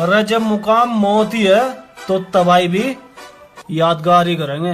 अरे जब मुकाम मौत ही है तो तबाही भी यादगार ही करेंगे।